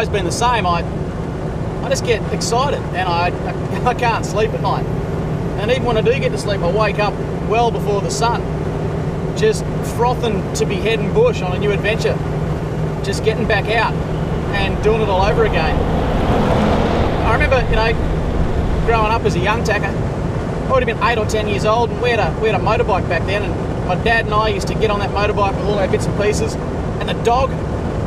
always been the same. I I just get excited and I, I, can't sleep at night. And even when I do get to sleep, I wake up well before the sun, just frothing to be heading bush on a new adventure, just getting back out and doing it all over again. I remember, you know, growing up as a young tacker, I would have been eight or ten years old, and we had a we had a motorbike back then, and my dad and I used to get on that motorbike with all our bits and pieces, and the dog,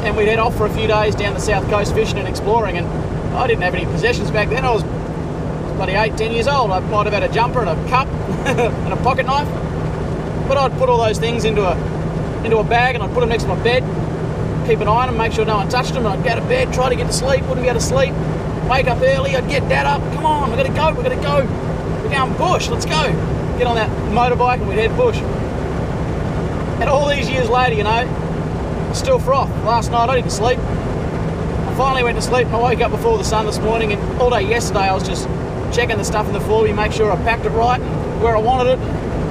and we'd head off for a few days down the south coast fishing and exploring. And I didn't have any possessions back then. I was bloody eight, ten years old. I might have had a jumper and a cup and a pocket knife, but I'd put all those things into a into a bag and I'd put them next to my bed, keep an eye on them, make sure no one touched them, and I'd go to bed, try to get to sleep, wouldn't be able to sleep. Wake up early, I'd get dad up, come on, we're gonna go, we're gonna go. We're going bush, let's go. Get on that motorbike and we'd head bush. And all these years later, you know, still froth. Last night I didn't sleep. I finally went to sleep I woke up before the sun this morning and all day yesterday I was just checking the stuff in the floor, make sure I packed it right, where I wanted it,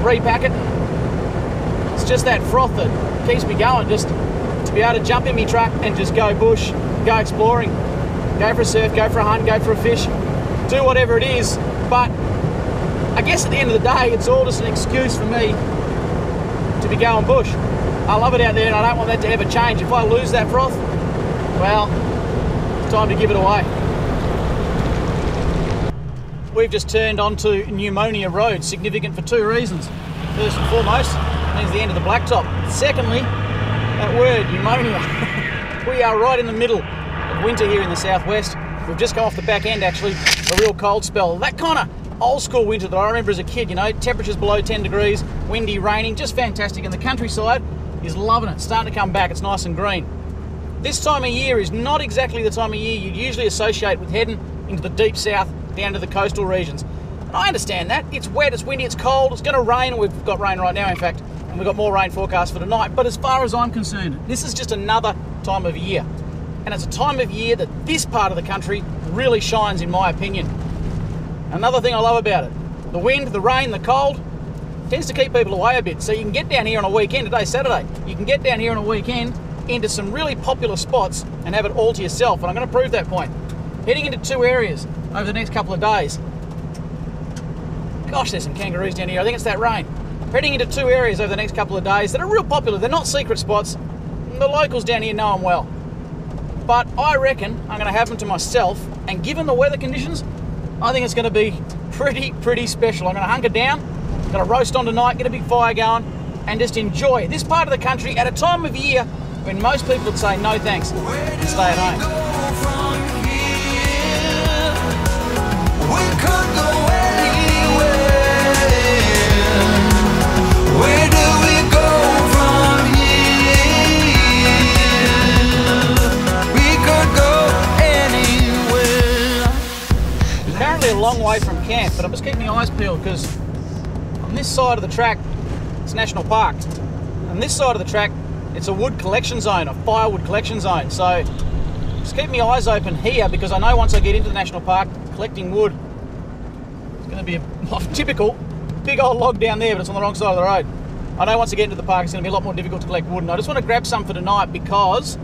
repack it. It's just that froth that keeps me going, just to be able to jump in my truck and just go bush, go exploring, go for a surf, go for a hunt, go for a fish, do whatever it is. But I guess at the end of the day, it's all just an excuse for me to be going bush. I love it out there and I don't want that to ever change. If I lose that froth, well, time to give it away. We've just turned onto Pneumonia Road, significant for two reasons. First and foremost, it means the end of the blacktop. Secondly, that word, pneumonia. we are right in the middle of winter here in the southwest. We've just come off the back end, actually, a real cold spell. That kind of old school winter that I remember as a kid, you know, temperatures below 10 degrees, windy, raining, just fantastic. And the countryside is loving it, starting to come back. It's nice and green. This time of year is not exactly the time of year you'd usually associate with heading into the deep south down to the coastal regions. And I understand that. It's wet, it's windy, it's cold, it's going to rain. We've got rain right now, in fact, and we've got more rain forecast for tonight. But as far as I'm concerned, this is just another time of year. And it's a time of year that this part of the country really shines, in my opinion. Another thing I love about it the wind, the rain, the cold tends to keep people away a bit. So you can get down here on a weekend, today's Saturday, you can get down here on a weekend into some really popular spots and have it all to yourself. And I'm going to prove that point. Heading into two areas over the next couple of days. Gosh, there's some kangaroos down here. I think it's that rain. Heading into two areas over the next couple of days that are real popular. They're not secret spots. The locals down here know them well. But I reckon I'm going to have them to myself. And given the weather conditions, I think it's going to be pretty, pretty special. I'm going to hunker down, going to roast on tonight, get a big fire going, and just enjoy this part of the country at a time of year when most people would say no thanks and stay at home. Side of the track, it's national park. On this side of the track, it's a wood collection zone, a firewood collection zone. So just keep my eyes open here because I know once I get into the national park, collecting wood, it's going to be a typical big old log down there, but it's on the wrong side of the road. I know once I get into the park, it's going to be a lot more difficult to collect wood, and I just want to grab some for tonight because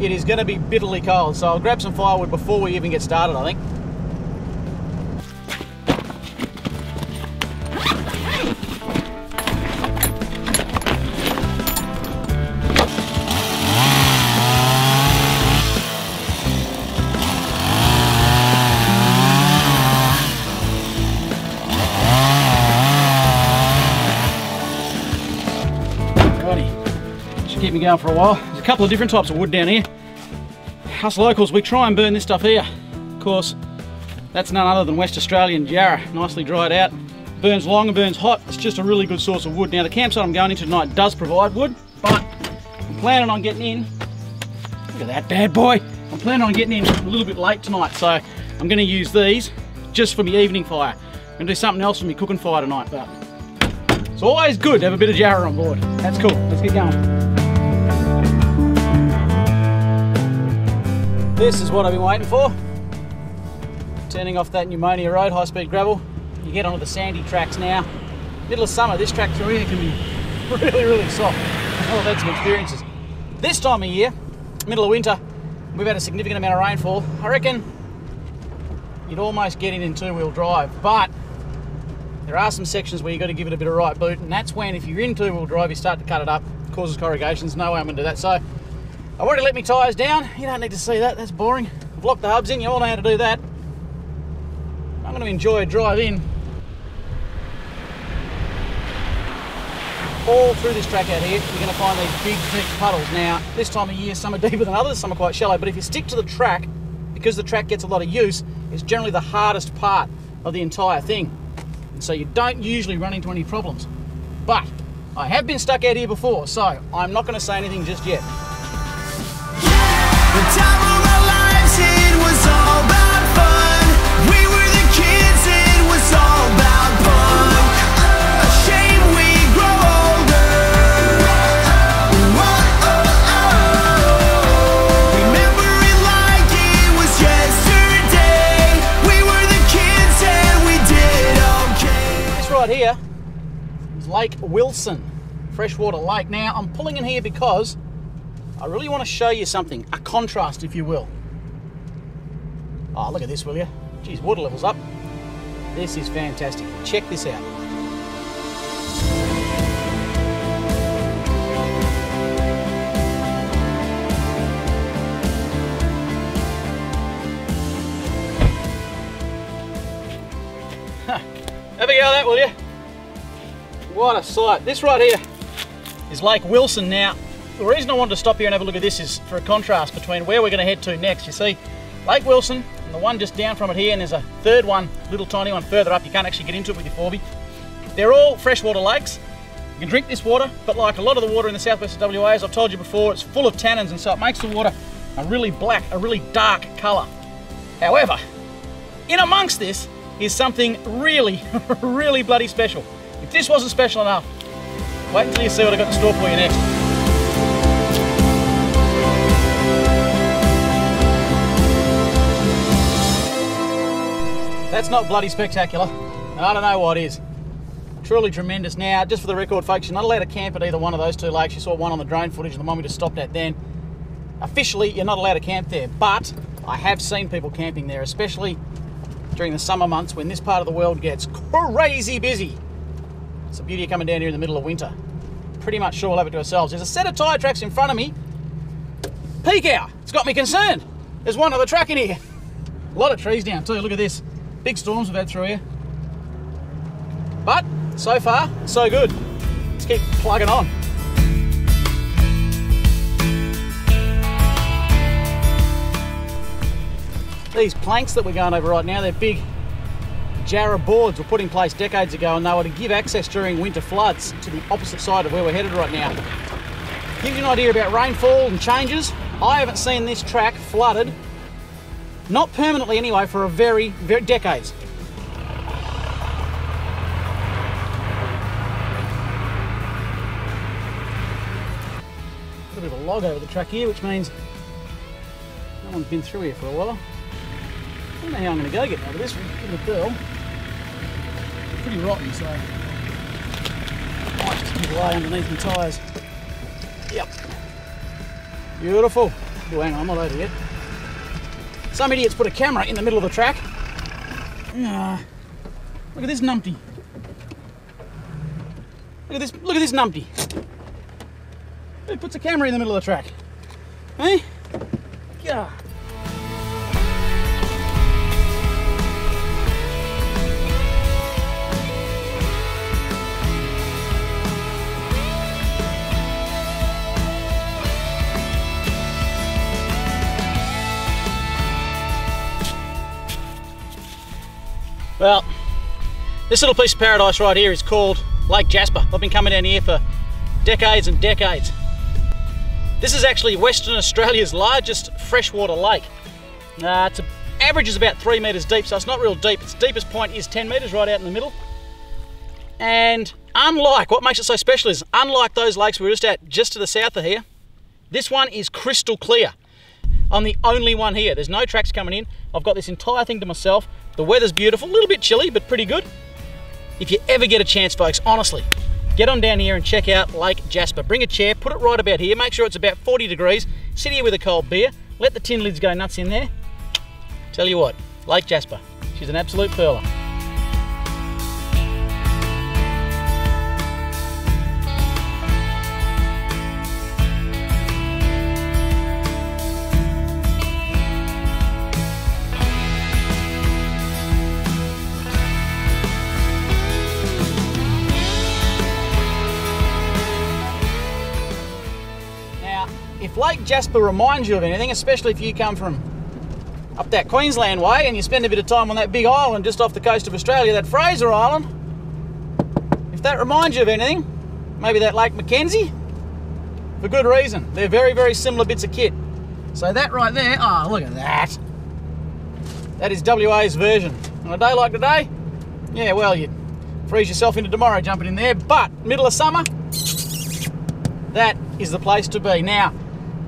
it is going to be bitterly cold. So I'll grab some firewood before we even get started, I think. Going for a while. There's a couple of different types of wood down here. Us locals, we try and burn this stuff here. Of course, that's none other than West Australian Jarrah, nicely dried out. Burns long and burns hot. It's just a really good source of wood. Now the campsite I'm going into tonight does provide wood, but I'm planning on getting in. Look at that bad boy. I'm planning on getting in a little bit late tonight, so I'm going to use these just for my evening fire. I'm going to do something else for my cooking fire tonight, but it's always good to have a bit of Jarrah on board. That's cool. Let's get going. This is what I've been waiting for. Turning off that Pneumonia Road, high speed gravel. You get onto the sandy tracks now. Middle of summer, this track through here can be really, really soft. Oh, I've had some experiences. This time of year, middle of winter, we've had a significant amount of rainfall. I reckon you'd almost get it in two-wheel drive, but there are some sections where you've got to give it a bit of right boot, and that's when, if you're in two-wheel drive, you start to cut it up, causes corrugations. No way I'm to do that. So I've already let my tyres down. You don't need to see that. That's boring. I've locked the hubs in. You all know how to do that. I'm going to enjoy a drive in all through this track out here, you're going to find these big, deep puddles. Now, this time of year, some are deeper than others, some are quite shallow, but if you stick to the track, because the track gets a lot of use, it's generally the hardest part of the entire thing. And so you don't usually run into any problems. But I have been stuck out here before, so I'm not going to say anything just yet. Wilson, freshwater lake. Now, I'm pulling in here because I really want to show you something, a contrast, if you will. Oh, look at this, will you? Geez, water level's up. This is fantastic. Check this out. Have a go at that, will you? What a sight. This right here is Lake Wilson. Now, the reason I wanted to stop here and have a look at this is for a contrast between where we're going to head to next. You see, Lake Wilson and the one just down from it here, and there's a third one, little tiny one further up. You can't actually get into it with your 4 They're all freshwater lakes. You can drink this water, but like a lot of the water in the southwest of WA, as I've told you before, it's full of tannins, and so it makes the water a really black, a really dark colour. However, in amongst this is something really, really bloody special. If this wasn't special enough, wait until you see what I've got in store for you next. That's not bloody spectacular. I don't know what is. Truly tremendous. Now, just for the record, folks, you're not allowed to camp at either one of those two lakes. You saw one on the drone footage and the one we just stopped at then. Officially, you're not allowed to camp there, but I have seen people camping there, especially during the summer months when this part of the world gets crazy busy. It's a beauty of coming down here in the middle of winter. Pretty much sure we'll have it to ourselves. There's a set of tyre tracks in front of me. Peak hour. It's got me concerned. There's one other track in here. A lot of trees down too. Look at this. Big storms we've had through here. But so far, so good. Let's keep plugging on. These planks that we're going over right now, they're big Jarrah boards were put in place decades ago and they were to give access during winter floods to the opposite side of where we're headed right now. Give you an idea about rainfall and changes. I haven't seen this track flooded, not permanently anyway, for a very, very decades. A bit of a log over the track here, which means no one's been through here for a while. I don't know how I'm going to go get out of this. Give it a curl pretty rotten, so I might just give away underneath my tyres. Yep. Beautiful. Oh, hang on, I'm not over yet. Some idiots put a camera in the middle of the track. Uh, look at this numpty. Look at this, look at this numpty. Who puts a camera in the middle of the track? Hey? Yeah. Well, this little piece of paradise right here is called Lake Jasper. I've been coming down here for decades and decades. This is actually Western Australia's largest freshwater lake. Uh, it's average is about three metres deep, so it's not real deep. Its deepest point is 10 metres right out in the middle. And unlike, what makes it so special is, unlike those lakes we were just at just to the south of here, this one is crystal clear. I'm the only one here. There's no tracks coming in. I've got this entire thing to myself. The weather's beautiful, a little bit chilly, but pretty good. If you ever get a chance, folks, honestly, get on down here and check out Lake Jasper. Bring a chair, put it right about here, make sure it's about 40 degrees, sit here with a cold beer, let the tin lids go nuts in there. Tell you what, Lake Jasper, she's an absolute pearler. If Lake Jasper reminds you of anything, especially if you come from up that Queensland way and you spend a bit of time on that big island just off the coast of Australia, that Fraser Island, if that reminds you of anything, maybe that Lake Mackenzie, for good reason. They're very, very similar bits of kit. So that right there, oh, look at that. That is WA's version. On a day like today, yeah, well, you'd freeze yourself into tomorrow jumping in there, but middle of summer, that is the place to be. Now,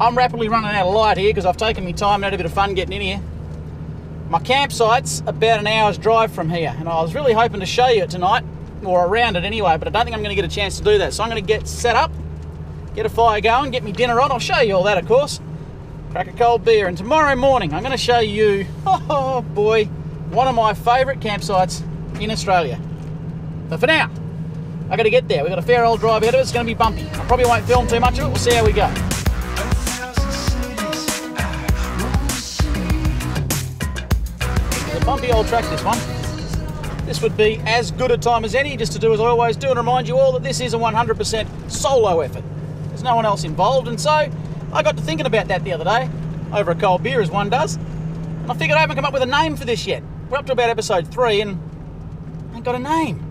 I'm rapidly running out of light here because I've taken my time and had a bit of fun getting in here. My campsite's about an hour's drive from here, and I was really hoping to show you it tonight, or around it anyway, but I don't think I'm going to get a chance to do that. So I'm going to get set up, get a fire going, get me dinner on. I'll show you all that, of course. Crack a cold beer, and tomorrow morning I'm going to show you, oh boy, one of my favourite campsites in Australia. But for now, I got to get there. We've got a fair old drive ahead of us. It's going to be bumpy. I probably won't film too much of it. We'll see how we go. Bumpy old track this one. This would be as good a time as any just to do as I always do and remind you all that this is a 100% solo effort. There's no one else involved and so I got to thinking about that the other day over a cold beer as one does and I figured I haven't come up with a name for this yet. We're up to about episode 3 and I ain't got a name.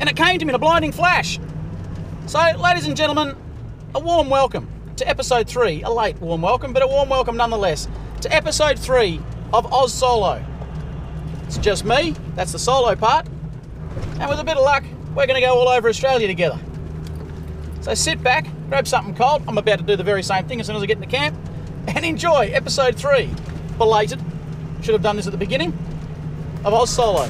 And it came to me in a blinding flash. So ladies and gentlemen, a warm welcome to episode 3, a late warm welcome but a warm welcome nonetheless to episode 3 of Oz Solo. It's just me, that's the solo part, and with a bit of luck, we're going to go all over Australia together. So sit back, grab something cold, I'm about to do the very same thing as soon as I get into camp, and enjoy episode 3. Belated, should have done this at the beginning, of Oz Solo.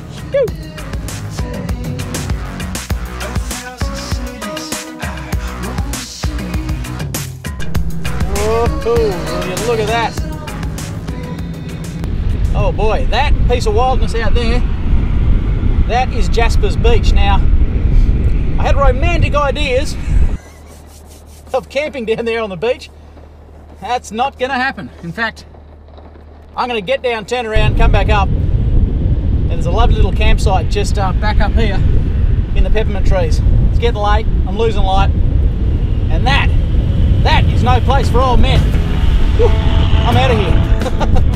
Whoa, look at that. Oh boy, that piece of wildness out there, that is Jasper's Beach. Now, I had romantic ideas of camping down there on the beach. That's not to happen. In fact, I'm to get down, turn around, come back up, and there's a lovely little campsite just uh, back up here in the peppermint trees. It's getting late, I'm losing light, and that, that is no place for old men. Whew, I'm out of here.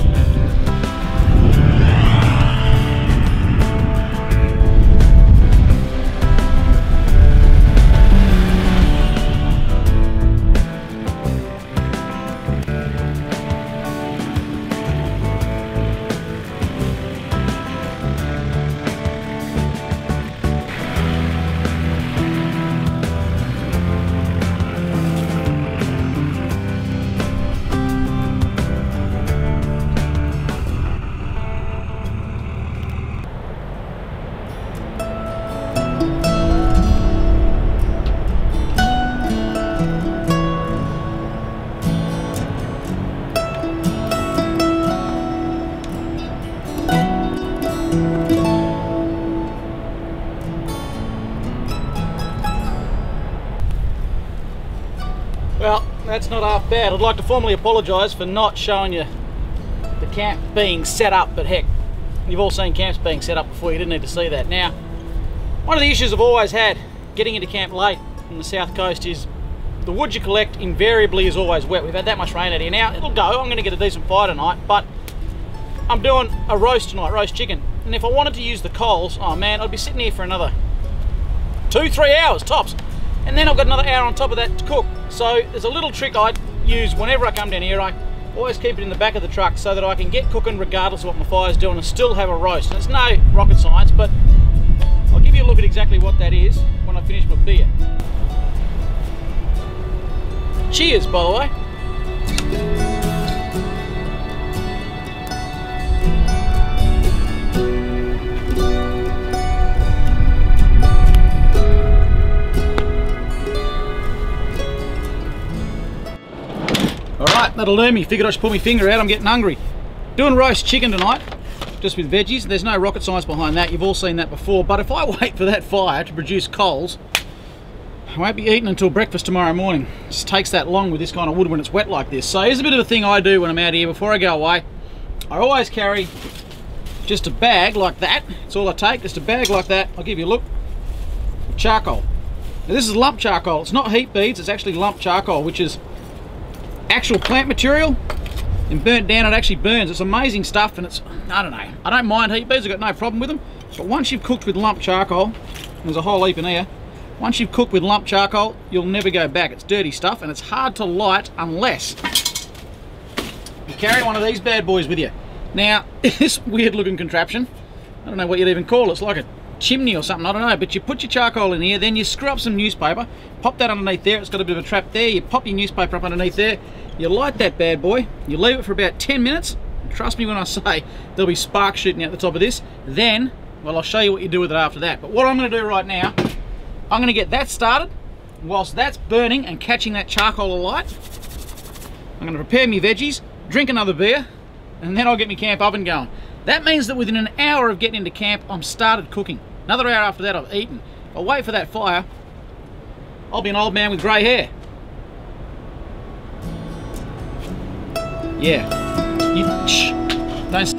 that's not half bad. I'd like to formally apologise for not showing you the camp being set up, but heck, you've all seen camps being set up before, you didn't need to see that. Now, one of the issues I've always had getting into camp late on the south coast is the wood you collect invariably is always wet. We've had that much rain out here. Now, it'll go, I'm going to get a decent fire tonight, but I'm doing a roast tonight, roast chicken. And if I wanted to use the coals, oh man, I'd be sitting here for another two, three hours tops and then I've got another hour on top of that to cook. So there's a little trick I use whenever I come down here. I always keep it in the back of the truck so that I can get cooking regardless of what my fire's doing and still have a roast. And it's no rocket science, but I'll give you a look at exactly what that is when I finish my beer. Cheers, by the way. That'll do me. Figured I should pull my finger out, I'm getting hungry. Doing roast chicken tonight, just with veggies. There's no rocket science behind that, you've all seen that before. But if I wait for that fire to produce coals, I won't be eating until breakfast tomorrow morning. It just takes that long with this kind of wood when it's wet like this. So here's a bit of a thing I do when I'm out here before I go away. I always carry just a bag like that. That's all I take, just a bag like that. I'll give you a look. Charcoal. Now this is lump charcoal. It's not heat beads, it's actually lump charcoal, which is actual plant material and burnt down it actually burns. It's amazing stuff and it's I don't know. I don't mind heat beads I've got no problem with them. But once you've cooked with lump charcoal there's a whole heap in here. Once you've cooked with lump charcoal you'll never go back. It's dirty stuff and it's hard to light unless you carry one of these bad boys with you. Now this weird looking contraption I don't know what you'd even call it. It's like a chimney or something, I don't know, but you put your charcoal in here, then you screw up some newspaper, pop that underneath there, it's got a bit of a trap there, you pop your newspaper up underneath there, you light that bad boy, you leave it for about 10 minutes, trust me when I say there'll be sparks shooting out the top of this, then, well I'll show you what you do with it after that. But what I'm going to do right now, I'm going to get that started, whilst that's burning and catching that charcoal alight, I'm going to prepare my veggies, drink another beer, and then I'll get my camp oven going. That means that within an hour of getting into camp, I'm started cooking. Another hour after that, I've eaten. I'll wait for that fire. I'll be an old man with grey hair. Yeah. You, shh. Don't.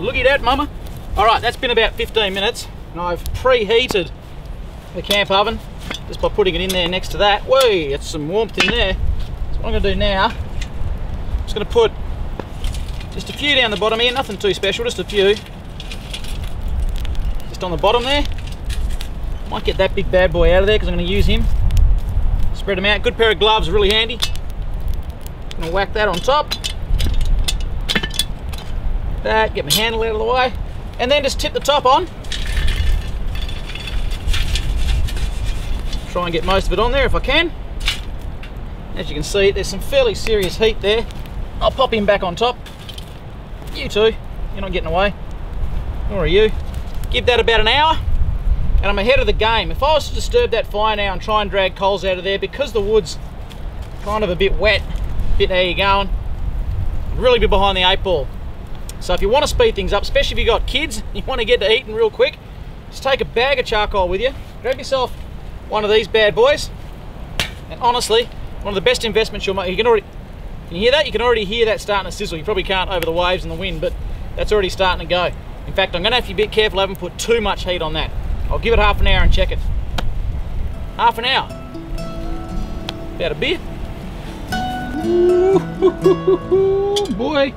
Look at that, mama. All right, that's been about 15 minutes, and I've preheated the camp oven just by putting it in there next to that. Whoa, it's some warmth in there. So what I'm gonna do now, I'm just gonna put just a few down the bottom here, nothing too special, just a few. Just on the bottom there. Might get that big bad boy out of there because I'm gonna use him. Spread them out, good pair of gloves, really handy. Gonna whack that on top that, get my handle out of the way, and then just tip the top on. Try and get most of it on there if I can. As you can see, there's some fairly serious heat there. I'll pop him back on top. You too, you're not getting away. Nor are you. Give that about an hour, and I'm ahead of the game. If I was to disturb that fire now and try and drag coals out of there, because the wood's kind of a bit wet, bit how you going, really be behind the eight ball. So if you want to speed things up, especially if you've got kids, you want to get to eating real quick, just take a bag of charcoal with you, grab yourself one of these bad boys, and honestly, one of the best investments you'll make. You can already, can you hear that? You can already hear that starting to sizzle. You probably can't over the waves and the wind, but that's already starting to go. In fact, I'm going to have to be a bit careful I haven't put too much heat on that. I'll give it half an hour and check it. Half an hour. About a bit. Ooh, boy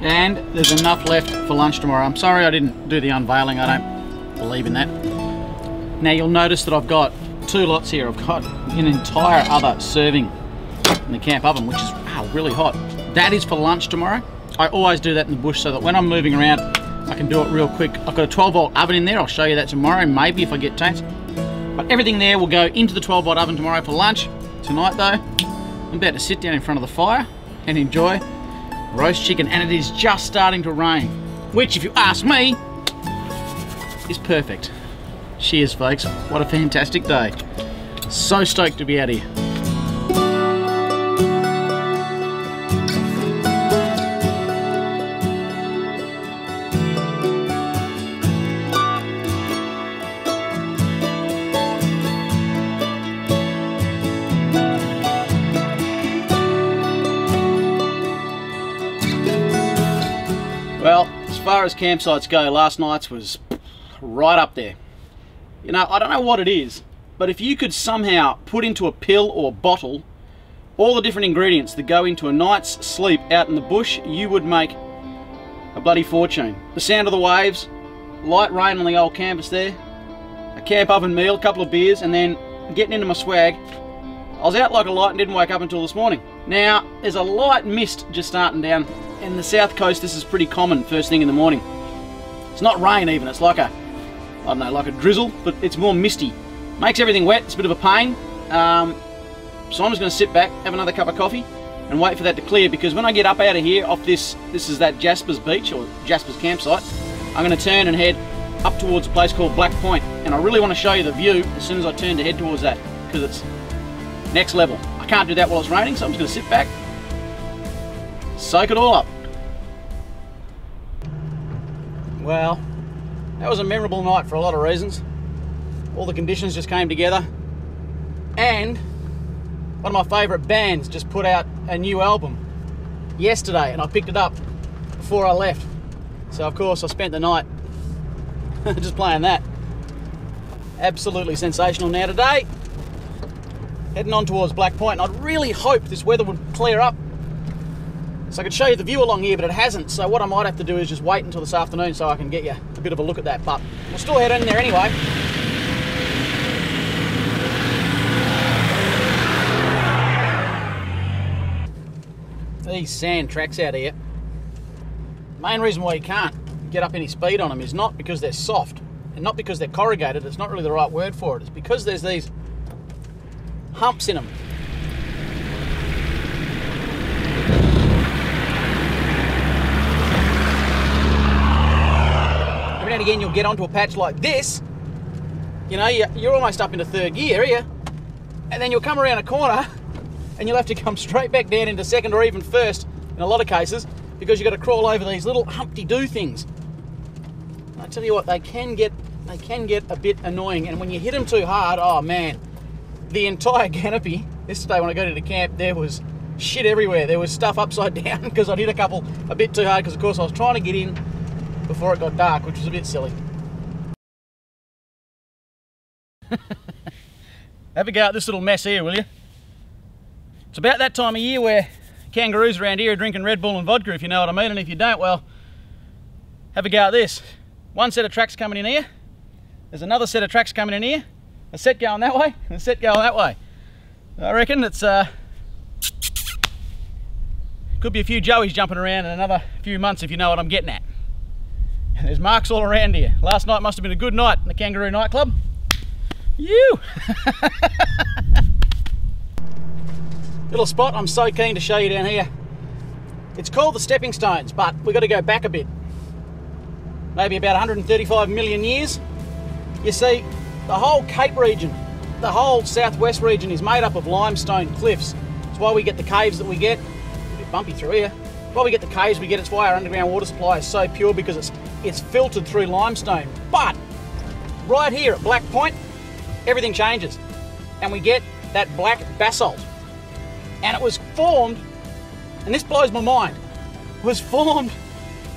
and there's enough left for lunch tomorrow. I'm sorry I didn't do the unveiling, I don't believe in that. Now you'll notice that I've got two lots here. I've got an entire other serving in the camp oven, which is wow, really hot. That is for lunch tomorrow. I always do that in the bush so that when I'm moving around, I can do it real quick. I've got a 12 volt oven in there. I'll show you that tomorrow, maybe if I get chance. But everything there will go into the 12 volt oven tomorrow for lunch. Tonight though, I'm about to sit down in front of the fire and enjoy roast chicken and it is just starting to rain which if you ask me is perfect cheers folks. What a fantastic day. So stoked to be out here. Well, as far as campsites go, last night's was right up there. You know, I don't know what it is, but if you could somehow put into a pill or bottle all the different ingredients that go into a night's sleep out in the bush, you would make a bloody fortune. The sound of the waves, light rain on the old canvas there, a camp oven meal, a couple of beers, and then getting into my swag. I was out like a light and didn't wake up until this morning. Now, there's a light mist just starting down in the south coast this is pretty common first thing in the morning. It's not rain even, it's like a I don't know, like a drizzle, but it's more misty. Makes everything wet, it's a bit of a pain. Um, so I'm just going to sit back, have another cup of coffee, and wait for that to clear because when I get up out of here, off this, this is that Jasper's beach or Jasper's campsite, I'm going to turn and head up towards a place called Black And I really want to show you the view as soon as I turn to head towards that because it's next level. I can't do that while it's raining, so I'm just going to sit back, soak it all up. Well, that was a memorable night for a lot of reasons. All the conditions just came together. And one of my favourite bands just put out a new album yesterday and I picked it up before I left. So of course I spent the night just playing that. Absolutely sensational now today. Heading on towards Black Point and I'd really hope this weather would clear up so I could show you the view along here, but it hasn't. So what I might have to do is just wait until this afternoon so I can get you a bit of a look at that. But we'll still head in there anyway. These sand tracks out here. Main reason why you can't get up any speed on them is not because they're soft and not because they're corrugated. It's not really the right word for it. It's because there's these humps in them again you'll get onto a patch like this, you know, you're almost up into third gear here, and then you'll come around a corner and you'll have to come straight back down into second or even first in a lot of cases because you've got to crawl over these little humpty-doo things. I tell you what, they can get they can get a bit annoying, and when you hit them too hard, oh man, the entire canopy. Yesterday when I got into camp, there was shit everywhere. There was stuff upside down because I'd hit a couple a bit too hard because of course I was trying to get in before it got dark, which was a bit silly. Have a go at this little mess here, will you? It's about that time of year where kangaroos around here are drinking Red Bull and vodka, if you know what I mean, and if you don't, well, have a go at this. One set of tracks coming in here, there's another set of tracks coming in here, a set going that way, and a set going that way. I reckon it's, uh, could be a few joeys jumping around in another few months if you know what I'm getting at. There's marks all around here. Last night must have been a good night in the Kangaroo nightclub. You! Little spot I'm so keen to show you down here. It's called the Stepping Stones, but we've got to go back a bit. Maybe about 135 million years. You see, the whole Cape region, the whole southwest region is made up of limestone cliffs. It's why we get the caves that we get. A bit bumpy through here. Why we get the caves we get, it's why our underground water supply is so pure because it's it's filtered through limestone. But right here at Black Point, everything changes. And we get that black basalt. And it was formed, and this blows my mind, was formed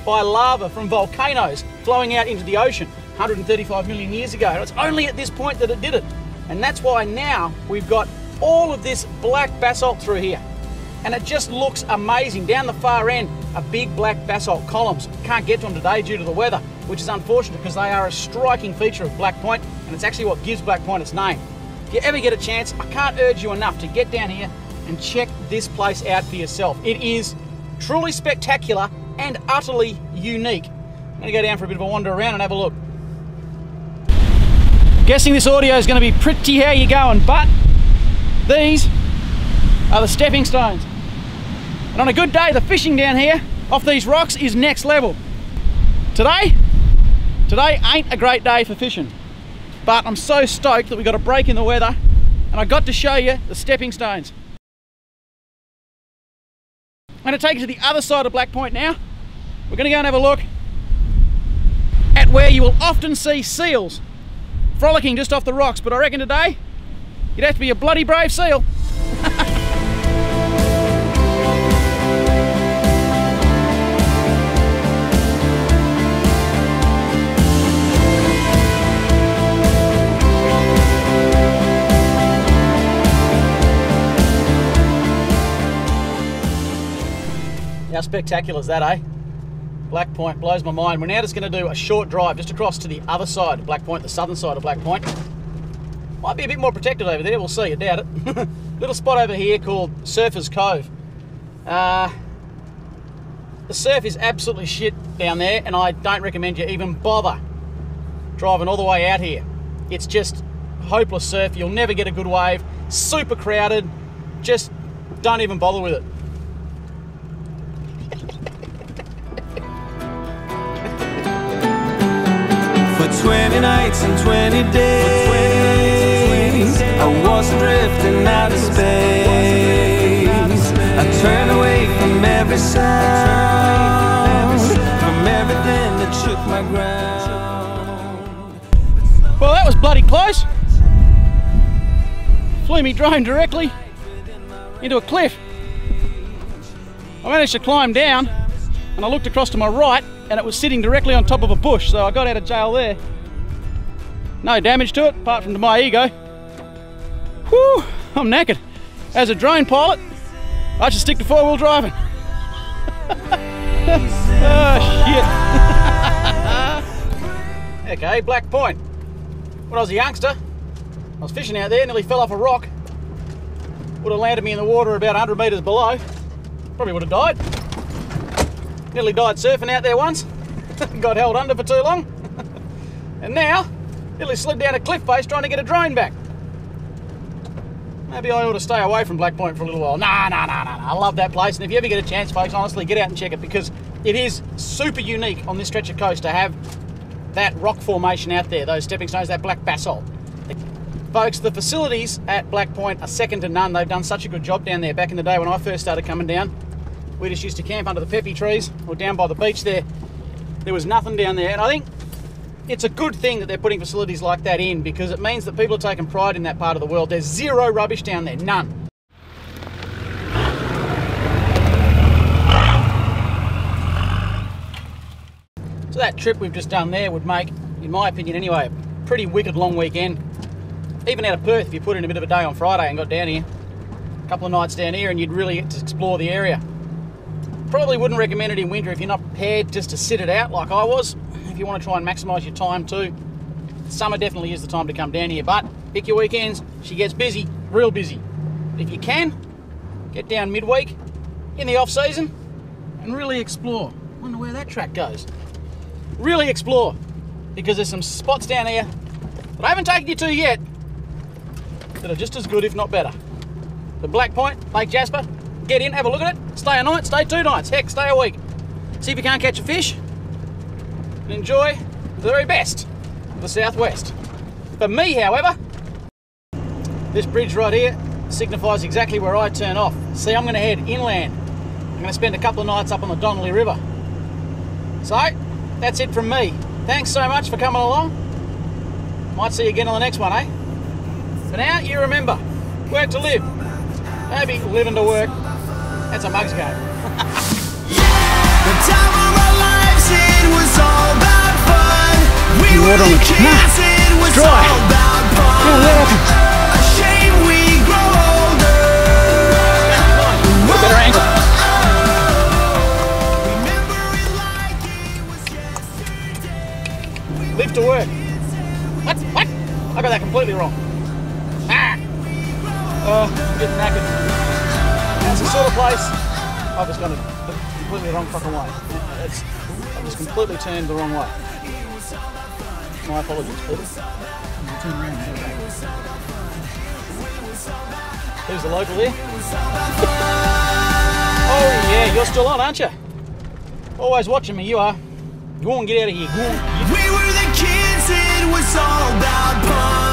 by lava from volcanoes flowing out into the ocean 135 million years ago. And it's only at this point that it did it. And that's why now we've got all of this black basalt through here. And it just looks amazing. Down the far end, are big black basalt columns. Can't get to them today due to the weather, which is unfortunate because they are a striking feature of Black Point and it's actually what gives Black Point its name. If you ever get a chance, I can't urge you enough to get down here and check this place out for yourself. It is truly spectacular and utterly unique. I'm gonna go down for a bit of a wander around and have a look. Guessing this audio is gonna be pretty how you going, but these are the stepping stones. And on a good day, the fishing down here off these rocks is next level. Today, today ain't a great day for fishing, but I'm so stoked that we got a break in the weather and I got to show you the stepping stones. I'm gonna take you to the other side of Black Point now. We're gonna go and have a look at where you will often see seals frolicking just off the rocks, but I reckon today, you'd have to be a bloody brave seal. How spectacular is that, eh? Black Point blows my mind. We're now just going to do a short drive just across to the other side of Black Point, the southern side of Black Point. Might be a bit more protected over there, we'll see, I doubt it. Little spot over here called Surfers Cove. Uh, the surf is absolutely shit down there and I don't recommend you even bother driving all the way out here. It's just hopeless surf. You'll never get a good wave. Super crowded. Just don't even bother with it. 20 nights and 20 days, I was drifting out of space. I turned away from every sound, from everything that shook my ground. Well, that was bloody close. Flew me drone directly into a cliff. I managed to climb down and I looked across to my right and it was sitting directly on top of a bush, so I got out of jail there. No damage to it, apart from to my ego. Whew, I'm knackered. As a drone pilot, I should stick to four-wheel driving. oh, shit. okay, Black Point. When I was a youngster, I was fishing out there, nearly fell off a rock. Would have landed me in the water about 100 metres below. Probably would have died. Nearly died surfing out there once. Got held under for too long. and now, nearly slid down a cliff face trying to get a drone back. Maybe I ought to stay away from Black Point for a little while. Nah, nah, nah, nah, nah. I love that place. And if you ever get a chance, folks, honestly, get out and check it because it is super unique on this stretch of coast to have that rock formation out there, those stepping stones, that black basalt. Folks, the facilities at Black Point are second to none. They've done such a good job down there. Back in the day when I first started coming down, we just used to camp under the peppy trees or down by the beach there. There was nothing down there. And I think it's a good thing that they're putting facilities like that in because it means that people are taking pride in that part of the world. There's zero rubbish down there, none. So that trip we've just done there would make, in my opinion anyway, a pretty wicked long weekend. Even out of Perth, if you put in a bit of a day on Friday and got down here, a couple of nights down here and you'd really get to explore the area. Probably wouldn't recommend it in winter if you're not prepared just to sit it out like I was. You want to try and maximise your time too, summer definitely is the time to come down here. But pick your weekends. She gets busy, real busy. If you can, get down midweek in the off season and really explore. Wonder where that track goes. Really explore because there's some spots down here that I haven't taken you to yet that are just as good, if not better. The Black Point, Lake Jasper, get in, have a look at it, stay a night, stay two nights, heck, stay a week. See if you can't catch a fish and enjoy the very best of the southwest. For me, however, this bridge right here signifies exactly where I turn off. See, I'm going to head inland. I'm going to spend a couple of nights up on the Donnelly River. So, that's it from me. Thanks so much for coming along. Might see you again on the next one, eh? For now, you remember, work to live. Maybe living to work. That's a mug's game. water on the the- Nah, it was dry. all about fun. Yeah, that happens. A shame we grow older. Better angle. Remembering like it was yesterday. Live to work. What? What? I got that completely wrong. Ah! Oh, I'm getting knackered. That's the sort of place I've just gone the completely wrong fucking way. It's, I've just completely turned the wrong way. My apologies, people. Turn around and go back. Who's the local here? Oh yeah, you're still on, aren't you? Always watching me, you are. Go on, get out of here. Go on. We were the kids, it was all about fun.